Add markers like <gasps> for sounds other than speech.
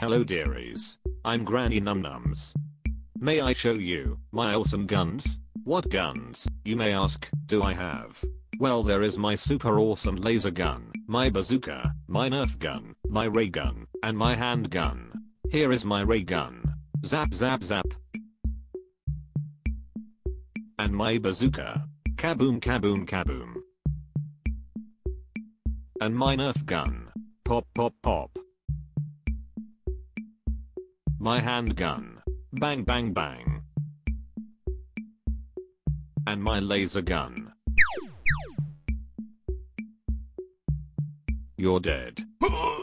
Hello dearies. I'm Granny Num Nums. May I show you my awesome guns? What guns, you may ask, do I have? Well there is my super awesome laser gun, my bazooka, my nerf gun, my ray gun, and my handgun. Here is my ray gun. Zap zap zap. And my bazooka. Kaboom kaboom kaboom. And my nerf gun. Pop pop pop. My handgun. Bang bang bang. And my laser gun. You're dead. <gasps>